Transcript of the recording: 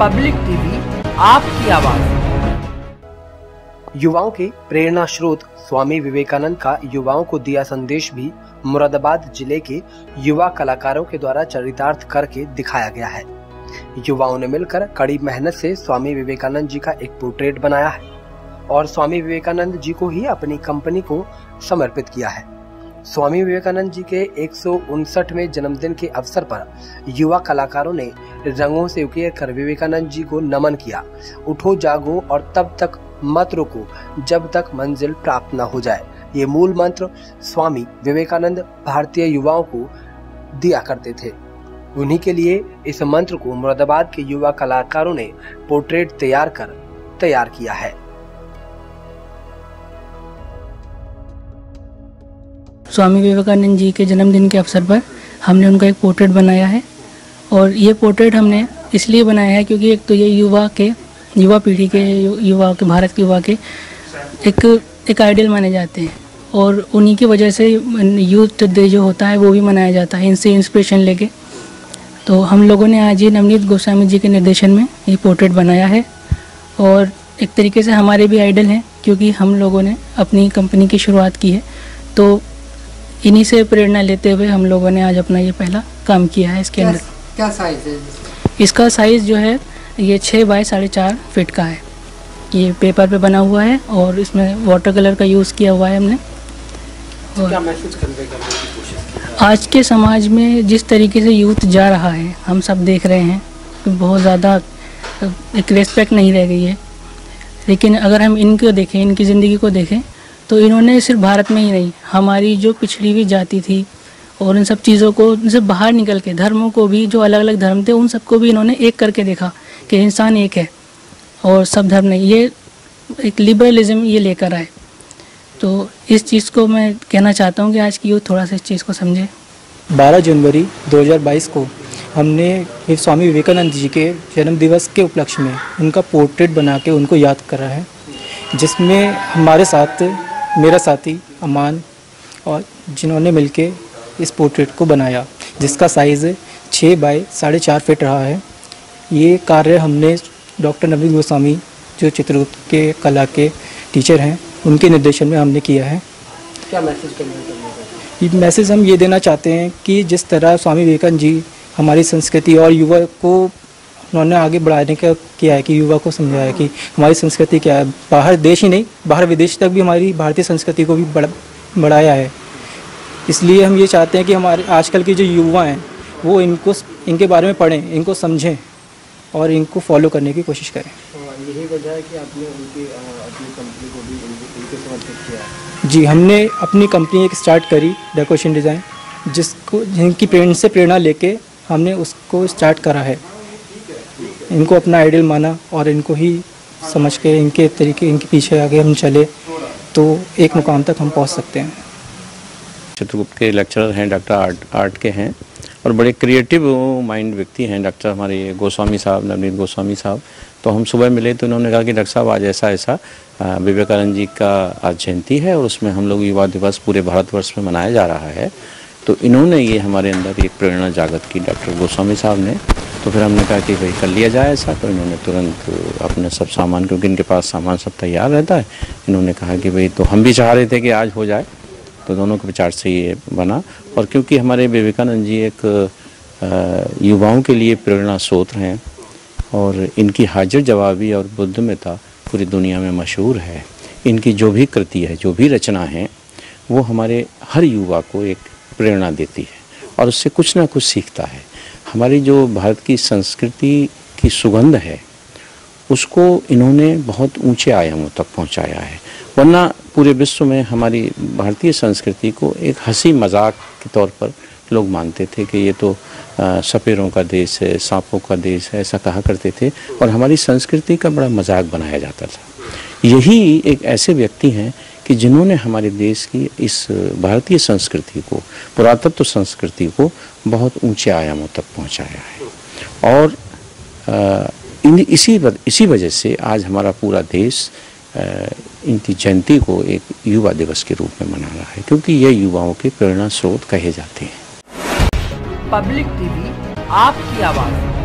Public TV, आपकी आवाज़। युवाओं के प्रेरणा स्रोत स्वामी विवेकानंद का युवाओं को दिया संदेश भी मुरादाबाद ज़िले के युवा कलाकारों के द्वारा चरितार्थ करके दिखाया गया है। युवाओं ने मिलकर कड़ी मेहनत से स्वामी विवेकानंद जी का एक पोर्ट्रेट बनाया है और स्वामी विवेकानंद जी को ही अपनी कंपनी को समर्पित किया है। स्वामी विवेकानंद जी के एक में जन्मदिन के अवसर पर युवा कलाकारों ने रंगों से उकेर कर विवेकानंद जी को नमन किया। उठो, जागो और तब तक मत रुको, जब तक मंजिल प्राप्त न हो जाए। ये मूल मंत्र स्वामी विवेकानंद भारतीय युवाओं को दिया करते थे। उन्हीं के लिए इस मंत्र को मुरादाबाद के युवा कलाकारों ने पोर्ट्रेट तैयार कर, तैयार किया है। स्वामी विवेकानंद जी के जन्मदिन के अवसर पर हमने उनका एक पोर्ट्रेट बनाया है। और ये पोर्ट्रेट हमने इसलिए बनाया है क्योंकि एक तो ये युवा के, युवा पीढ़ी के, युवा के, भारत के युवा के एक एक आइडियल माने जाते हैं। और उन्हीं की वजह से यूथ डे जो होता है वो भी मनाया जाता है, इनसे इंस्पिरेशन लेके। तो हम लोगों ने आज ये नवनीत गोस्वामी जी के निर्देशन में ये पोर्ट्रेट बनाया है। और एक तरीके से हमारे भी आइडल हैं, क्योंकि हम लोगों ने अपनी कंपनी की शुरुआत की है। तो इन्हीं से प्रेरणा लेते हुए हम लोगों ने आज अपना ये पहला काम किया है इसके अंदर। क्या साइज़ है इसका? साइज़ जो है ये छः बाय साढ़े चार फिट का है। ये पेपर पे बना हुआ है और इसमें वाटर कलर का यूज़ किया हुआ है हमने। और क्या मैसेज कन्वे करने की कोशिश आज के समाज में जिस तरीके से यूथ जा रहा है हम सब देख रहे हैं कि बहुत ज़्यादा एक रेस्पेक्ट नहीं रह गई है। लेकिन अगर हम इनको देखें इनकी ज़िंदगी को देखें तो इन्होंने सिर्फ़ भारत में ही नहीं, हमारी जो पिछड़ी हुई जाति थी और इन सब चीज़ों को, इनसे बाहर निकल के, धर्मों को भी, जो अलग अलग धर्म थे, उन सबको भी इन्होंने एक करके देखा कि इंसान एक है और सब धर्म नहीं। ये एक लिबरलिज्म ये लेकर आए। तो इस चीज़ को मैं कहना चाहता हूँ कि आज की यूथ थोड़ा सा इस चीज़ को समझे। 12 जनवरी 2022 को हमने स्वामी विवेकानंद जी के जन्म दिवस के उपलक्ष्य में उनका पोर्ट्रेट बना के उनको याद करा है, जिसमें हमारे साथ मेरा साथी अमान और जिन्होंने मिलके इस पोर्ट्रेट को बनाया जिसका साइज़ छः बाई साढ़े चार फिट रहा है। ये कार्य हमने डॉक्टर नवीन गोस्वामी जो चित्रगुप्त के कला के टीचर हैं उनके निर्देशन में हमने किया है। क्या मैसेज करने मैसेज हम ये देना चाहते हैं कि जिस तरह स्वामी विवेकानंद जी हमारी संस्कृति और युवा को उन्होंने आगे बढ़ाने का किया है कि युवा को समझाया कि हमारी संस्कृति क्या है? बाहर देश ही नहीं बाहर विदेश तक भी हमारी भारतीय संस्कृति को भी बढ़ बढ़ाया है। इसलिए हम ये चाहते हैं कि हमारे आजकल के जो युवा हैं वो इनको इनके बारे में पढ़ें इनको समझें और इनको फॉलो करने की कोशिश करें। यही वजह है कि आपने उनकी अपनी कंपनी को भी उनके उनके समर्पित किया जी हमने अपनी कंपनी एक स्टार्ट करी डेकोरेशन डिज़ाइन जिसको जिनकी प्रेरणा से प्रेरणा लेके हमने उसको स्टार्ट करा है। इनको अपना आइडियल माना और इनको ही समझ के, इनके तरीके, इनके पीछे आगे हम चले तो एक मुकाम तक हम पहुँच सकते हैं। चित्रगुप्त के लेक्चरर हैं डॉक्टर आर्ट आर्ट के हैं और बड़े क्रिएटिव माइंड व्यक्ति हैं डॉक्टर हमारे गोस्वामी साहब, नवनीत गोस्वामी साहब। तो हम सुबह मिले तो उन्होंने कहा कि डॉक्टर साहब, आज ऐसा ऐसा विवेकानंद जी का आज जयंती है और उसमें हम लोग युवा दिवस पूरे भारतवर्ष में मनाया जा रहा है। तो इन्होंने ये हमारे अंदर एक प्रेरणा जागृत की डॉक्टर गोस्वामी साहब ने। तो फिर हमने कहा कि भाई, कर लिया जाए ऐसा। तो इन्होंने तुरंत अपने सब सामान, क्योंकि इनके पास सामान सब तैयार रहता है, इन्होंने कहा कि भाई तो हम भी चाह रहे थे कि आज हो जाए। तो दोनों के विचार से ये बना। और क्योंकि हमारे विवेकानंद जी एक युवाओं के लिए प्रेरणा स्रोत हैं, और इनकी हाजिर जवाबी और बुद्धिमता पूरी दुनिया में मशहूर है। इनकी जो भी कृति है, जो भी रचना है, वो हमारे हर युवा को एक प्रेरणा देती है और उससे कुछ ना कुछ सीखता है। हमारी जो भारत की संस्कृति की सुगंध है, उसको इन्होंने बहुत ऊँचे आयामों तक पहुँचाया है। वरना पूरे विश्व में हमारी भारतीय संस्कृति को एक हँसी मज़ाक के तौर पर लोग मानते थे कि ये तो सपेरों का देश है, सांपों का देश है, ऐसा कहा करते थे और हमारी संस्कृति का बड़ा मज़ाक बनाया जाता था। यही एक ऐसे व्यक्ति हैं कि जिन्होंने हमारे देश की इस भारतीय संस्कृति को, पुरातत्व संस्कृति को बहुत ऊँचे आयामों तक पहुँचाया है। और इन, इसी इसी वजह से आज हमारा पूरा देश इनकी जयंती को एक युवा दिवस के रूप में मना रहा है, क्योंकि ये युवाओं के प्रेरणा स्रोत कहे जाते हैं। पब्लिक टीवी, आपकी आवाज़।